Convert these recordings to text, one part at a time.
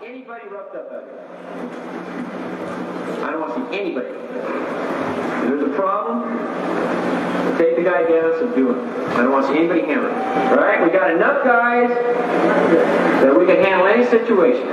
see anybody roughed up out here. I don't want to see anybody. If there's a problem, take the guy down, subdue him. I don't want to see anybody hammered. All right? We got enough guys that we can handle any situation.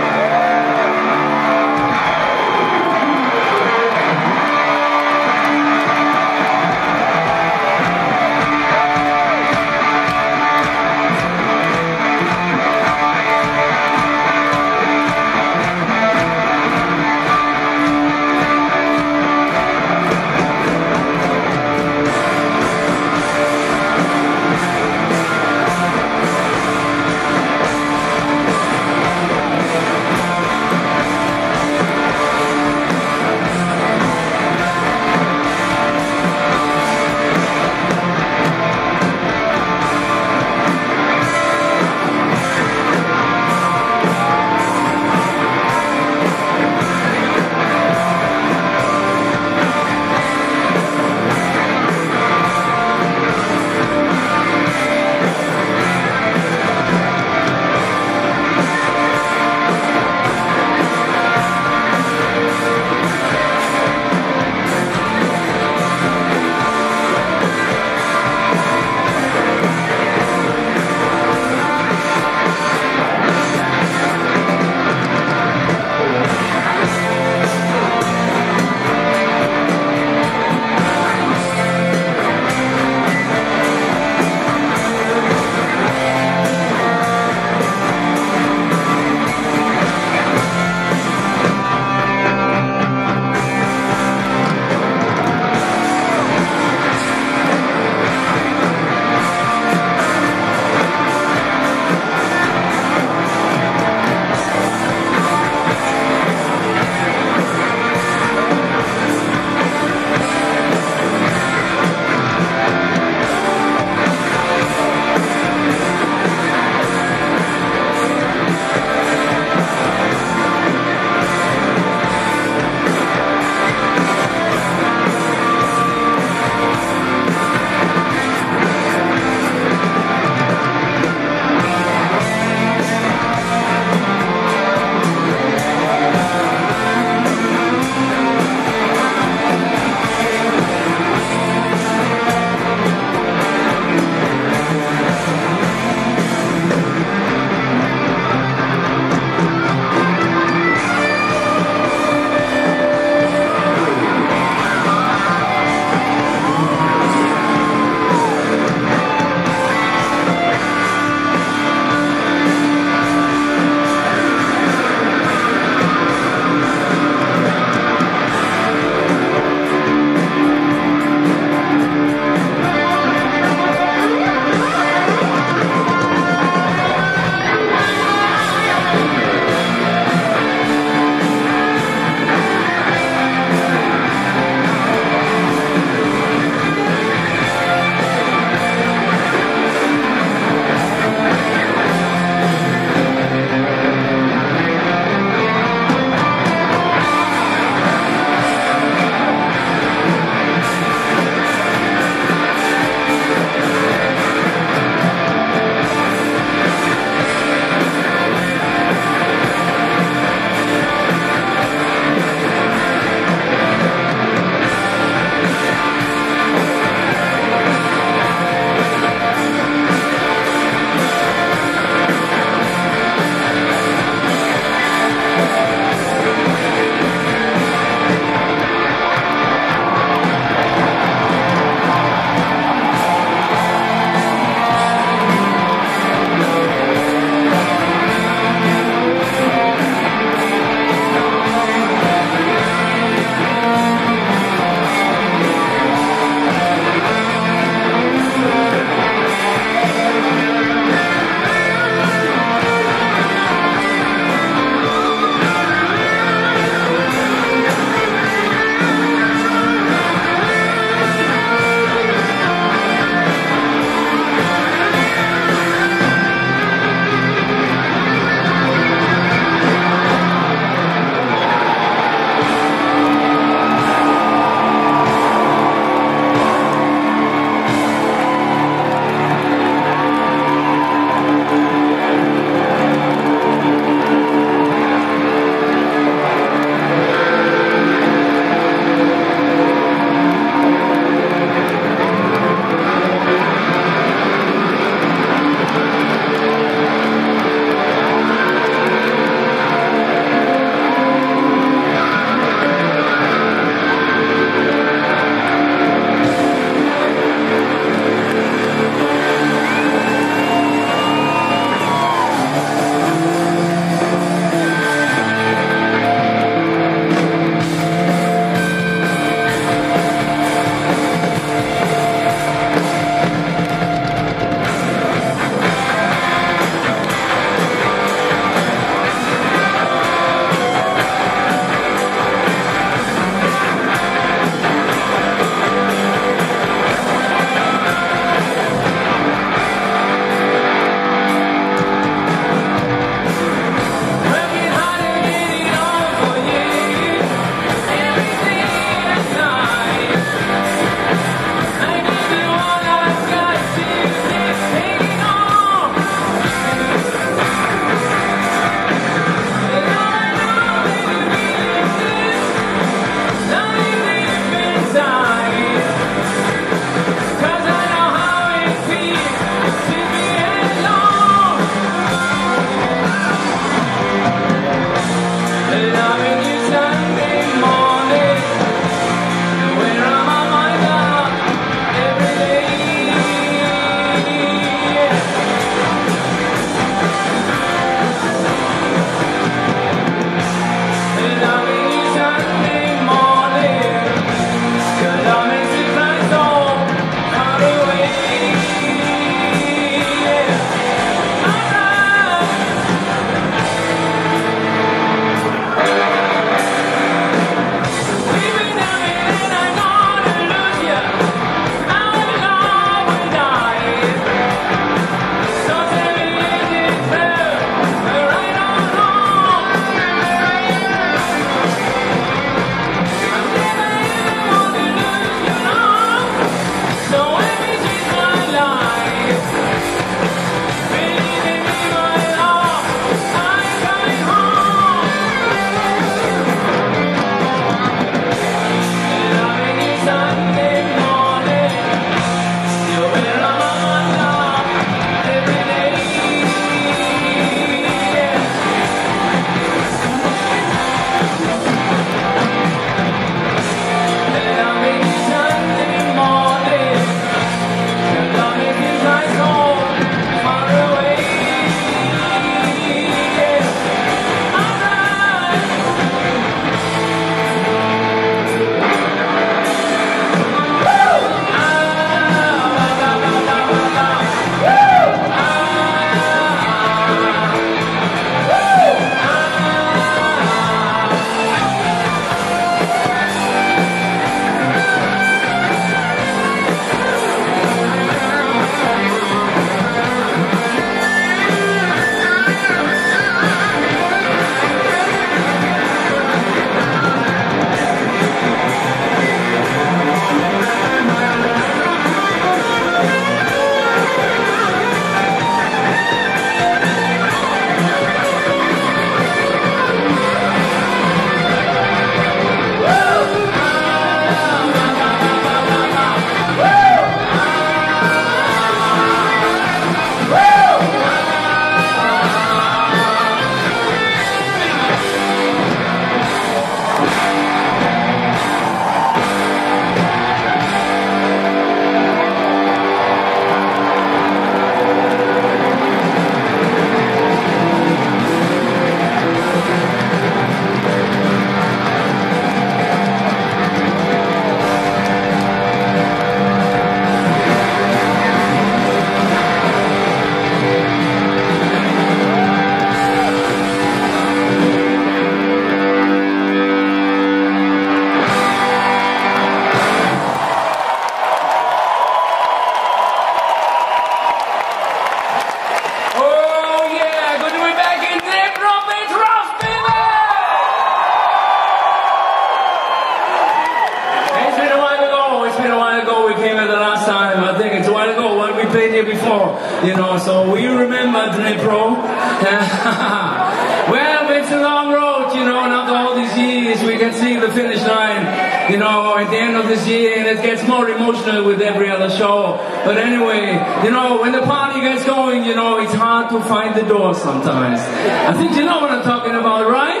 well, it's a long road, you know, and after all these years, we can see the finish line, you know, at the end of this year, and it gets more emotional with every other show. But anyway, you know, when the party gets going, you know, it's hard to find the door sometimes. I think you know what I'm talking about, right?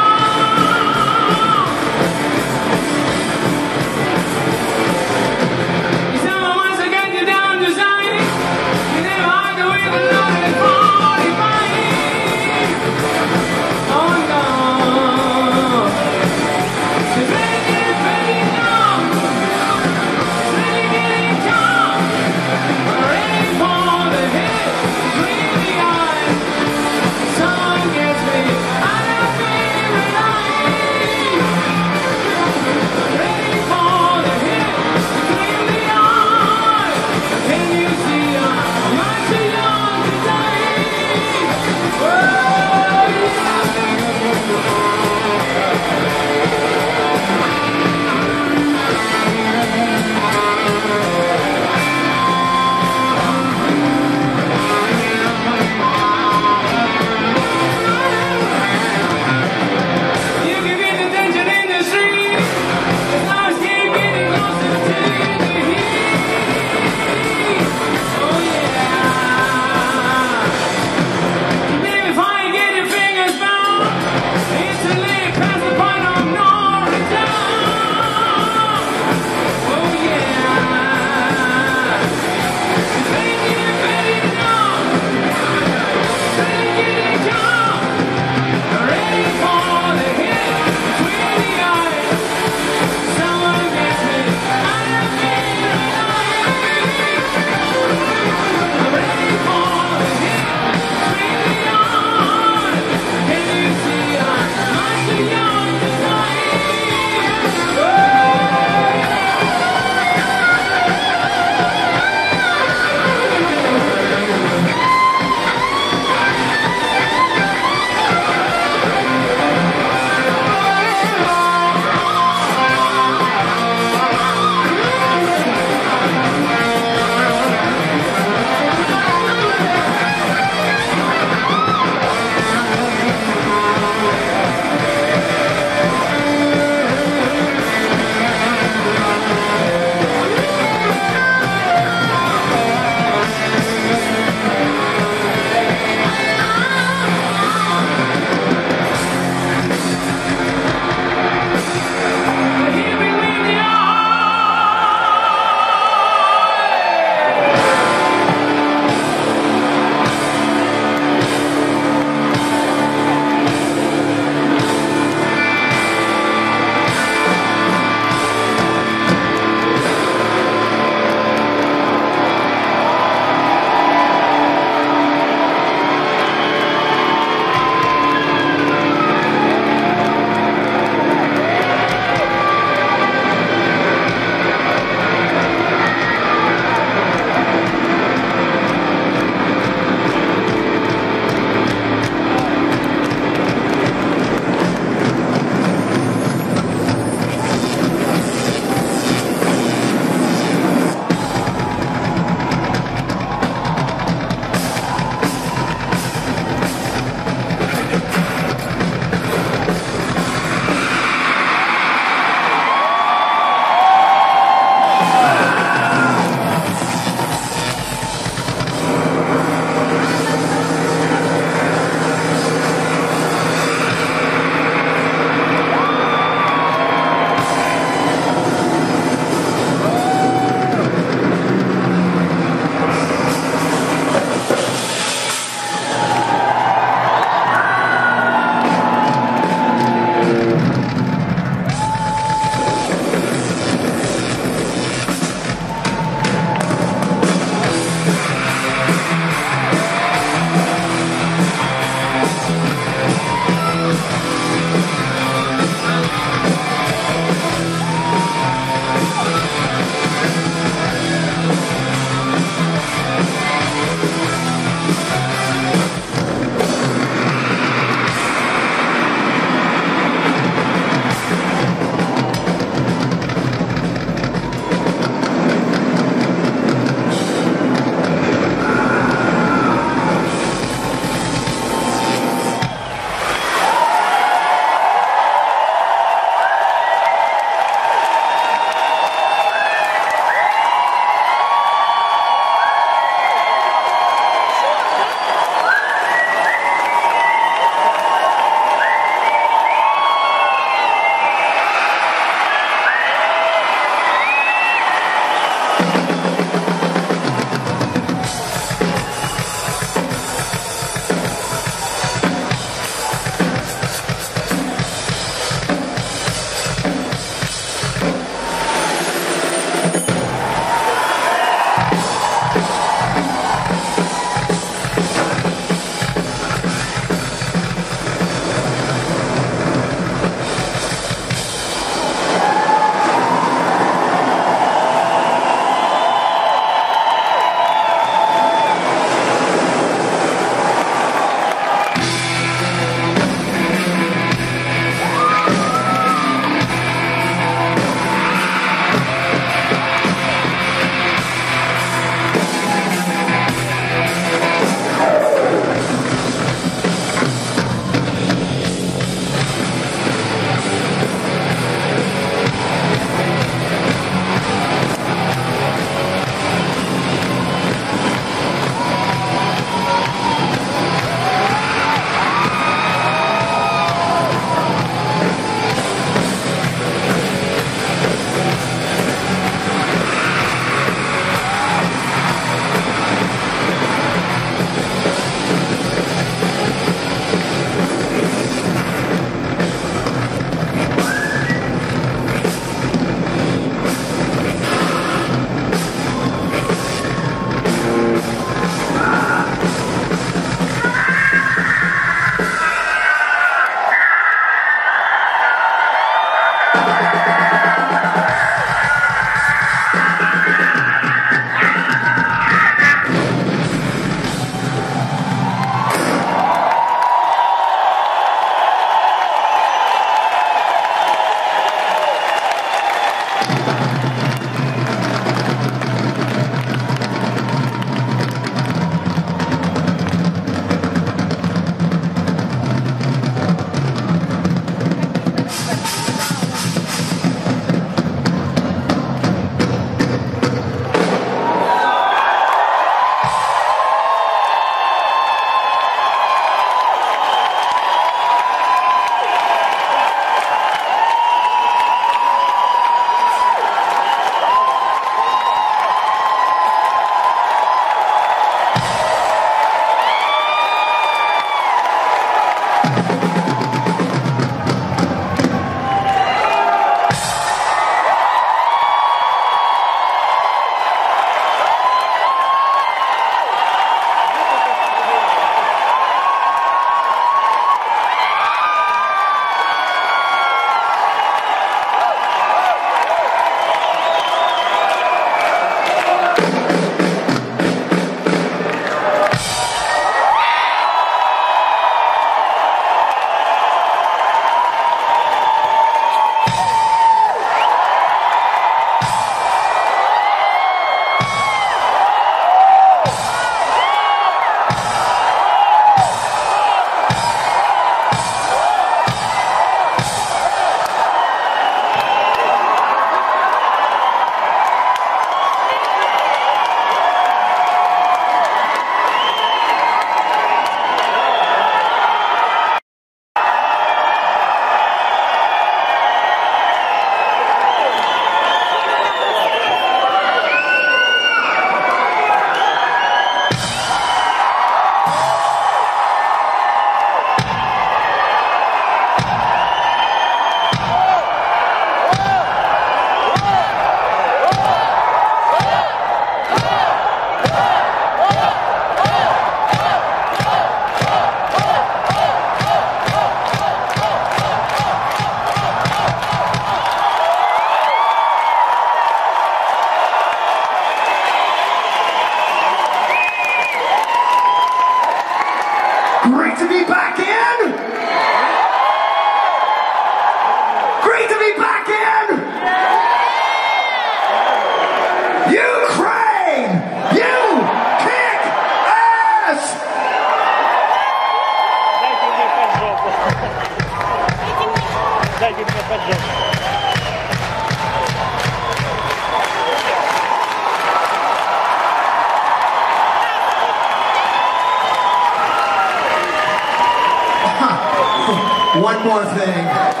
One more thing.